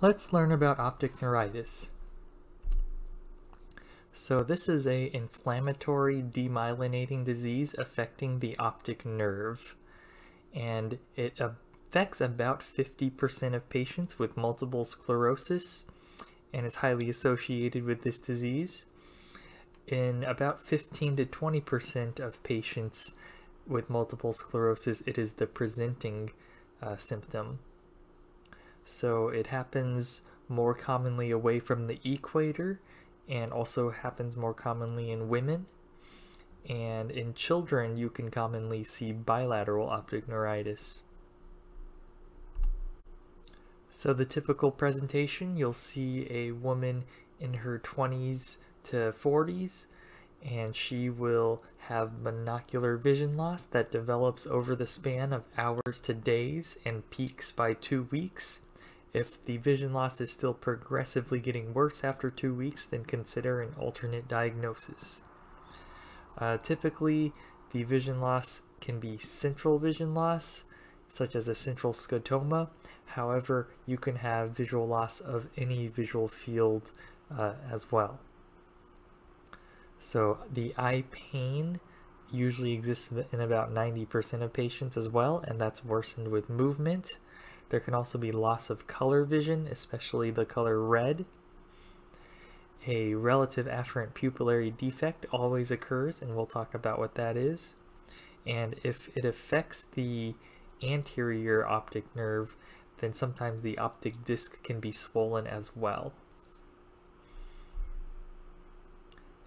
Let's learn about optic neuritis. So this is a inflammatory demyelinating disease affecting the optic nerve and it affects about 50% of patients with multiple sclerosis and is highly associated with this disease. In about 15 to 20% of patients with multiple sclerosis, it is the presenting uh, symptom. So it happens more commonly away from the equator and also happens more commonly in women. And in children, you can commonly see bilateral optic neuritis. So the typical presentation, you'll see a woman in her 20s to 40s, and she will have monocular vision loss that develops over the span of hours to days and peaks by two weeks. If the vision loss is still progressively getting worse after two weeks, then consider an alternate diagnosis. Uh, typically, the vision loss can be central vision loss, such as a central scotoma. However, you can have visual loss of any visual field uh, as well. So the eye pain usually exists in about 90% of patients as well, and that's worsened with movement. There can also be loss of color vision, especially the color red. A relative afferent pupillary defect always occurs, and we'll talk about what that is. And if it affects the anterior optic nerve, then sometimes the optic disc can be swollen as well.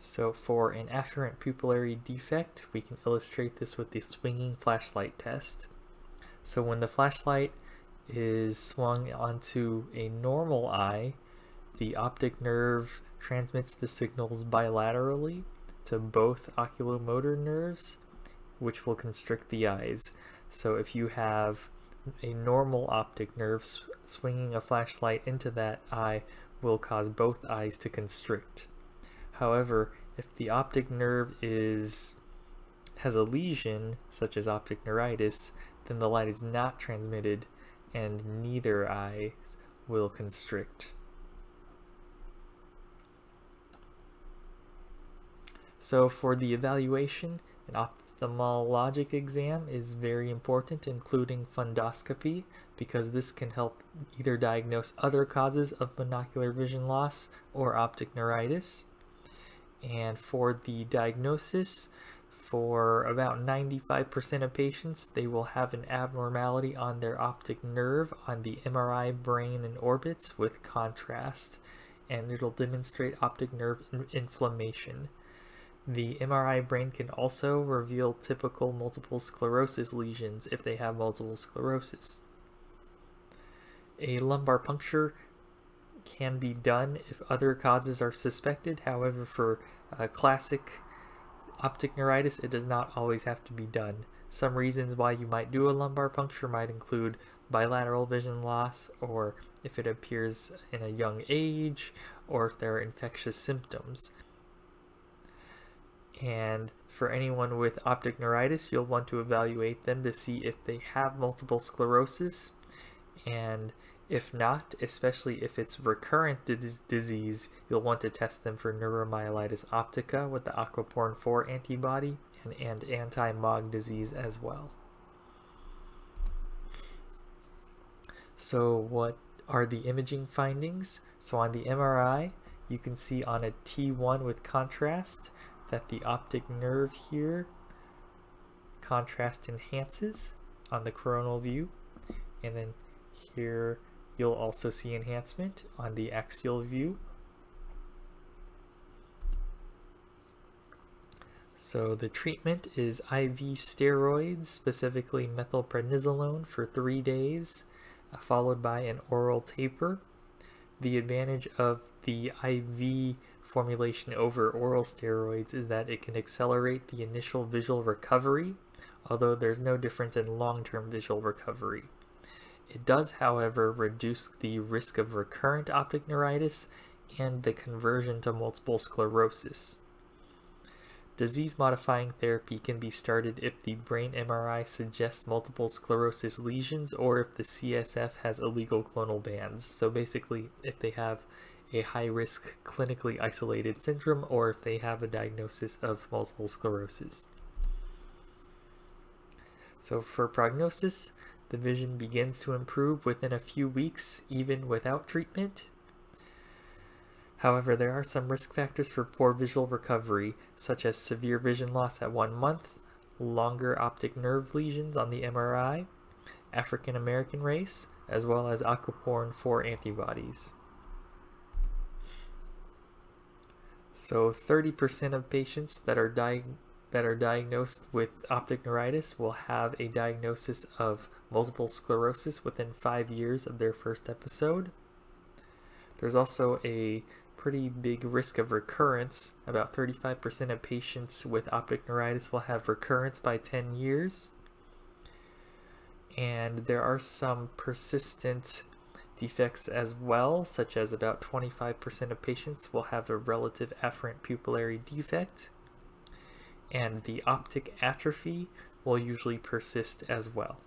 So for an afferent pupillary defect, we can illustrate this with the swinging flashlight test. So when the flashlight is swung onto a normal eye, the optic nerve transmits the signals bilaterally to both oculomotor nerves, which will constrict the eyes. So if you have a normal optic nerve swinging a flashlight into that eye will cause both eyes to constrict. However, if the optic nerve is has a lesion, such as optic neuritis, then the light is not transmitted and neither eye will constrict. So for the evaluation, an ophthalmologic exam is very important, including fundoscopy, because this can help either diagnose other causes of monocular vision loss or optic neuritis. And for the diagnosis, for about 95% of patients, they will have an abnormality on their optic nerve on the MRI brain and orbits with contrast, and it'll demonstrate optic nerve in inflammation. The MRI brain can also reveal typical multiple sclerosis lesions if they have multiple sclerosis. A lumbar puncture can be done if other causes are suspected. However, for uh, classic optic neuritis, it does not always have to be done. Some reasons why you might do a lumbar puncture might include bilateral vision loss, or if it appears in a young age, or if there are infectious symptoms. And for anyone with optic neuritis, you'll want to evaluate them to see if they have multiple sclerosis and if not, especially if it's recurrent disease, you'll want to test them for neuromyelitis optica with the aquaporin 4 antibody and, and anti-MOG disease as well. So what are the imaging findings? So on the MRI, you can see on a T1 with contrast that the optic nerve here contrast enhances on the coronal view and then here You'll also see enhancement on the axial view. So the treatment is IV steroids, specifically methylprednisolone for three days, uh, followed by an oral taper. The advantage of the IV formulation over oral steroids is that it can accelerate the initial visual recovery, although there's no difference in long-term visual recovery. It does, however, reduce the risk of recurrent optic neuritis and the conversion to multiple sclerosis. Disease modifying therapy can be started if the brain MRI suggests multiple sclerosis lesions or if the CSF has oligoclonal bands. So basically, if they have a high risk clinically isolated syndrome or if they have a diagnosis of multiple sclerosis. So for prognosis, the vision begins to improve within a few weeks, even without treatment. However, there are some risk factors for poor visual recovery, such as severe vision loss at one month, longer optic nerve lesions on the MRI, African American race, as well as aquaporin 4 antibodies. So 30% of patients that are that are diagnosed with optic neuritis will have a diagnosis of multiple sclerosis within five years of their first episode. There's also a pretty big risk of recurrence. About 35% of patients with optic neuritis will have recurrence by 10 years. And there are some persistent defects as well, such as about 25% of patients will have a relative afferent pupillary defect and the optic atrophy will usually persist as well.